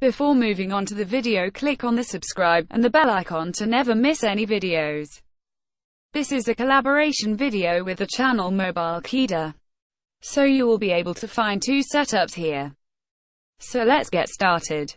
Before moving on to the video click on the subscribe and the bell icon to never miss any videos. This is a collaboration video with the channel Mobile Keeda. So you will be able to find two setups here. So let's get started.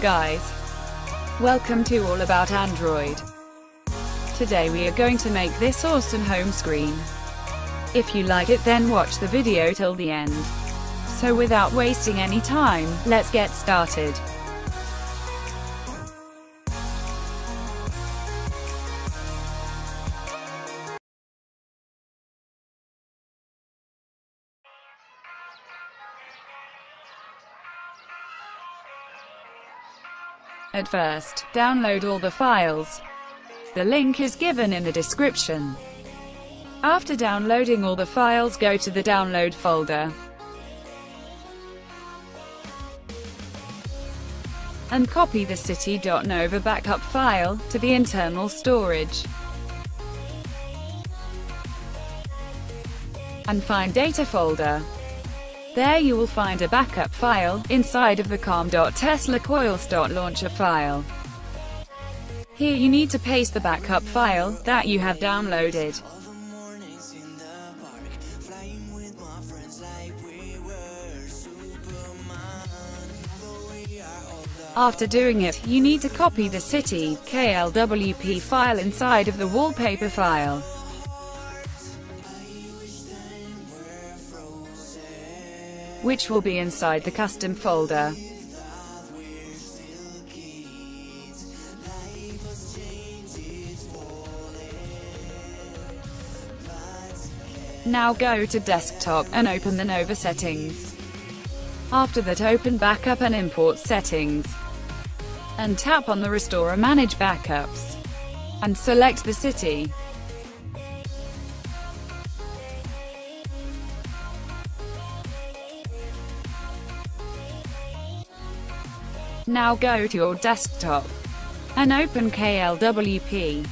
Guys! Welcome to All About Android. Today we are going to make this awesome home screen. If you like it then watch the video till the end. So without wasting any time, let's get started. At first, download all the files. The link is given in the description. After downloading all the files go to the download folder. And copy the city.nova backup file, to the internal storage. And find data folder. There you will find a backup file, inside of the com.teslacoils.launcher file. Here you need to paste the backup file, that you have downloaded. After doing it, you need to copy the city, KLWP file inside of the wallpaper file. Which will be inside the Kustom folder. Now go to desktop and open the Nova settings. After that open Backup and Import Settings, and tap on the Restore or Manage Backups, and select the city. Now go to your desktop and open KLWP.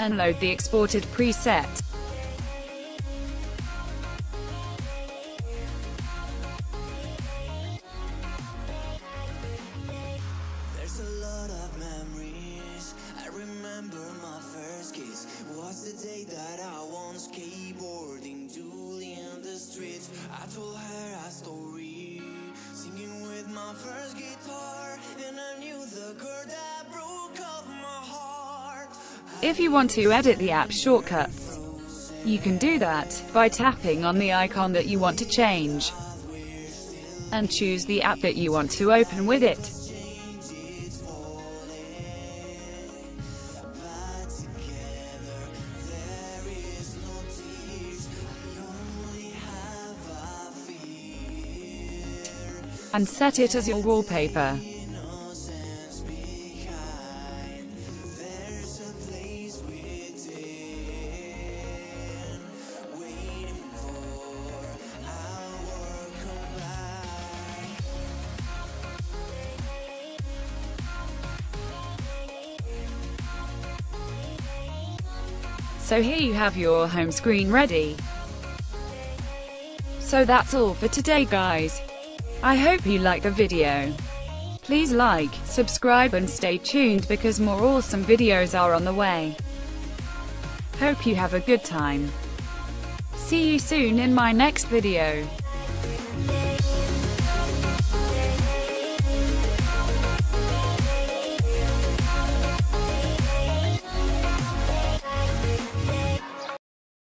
and load the exported preset. Told her story, singing with my first guitar, and I knew the chord that broke off my heart. If you want to edit the app shortcuts, you can do that by tapping on the icon that you want to change and choose the app that you want to open with it. And set it as your wallpaper. So here you have your home screen ready. So that's all for today guys. I hope you like the video. Please like, subscribe and stay tuned because more awesome videos are on the way. Hope you have a good time. See you soon in my next video.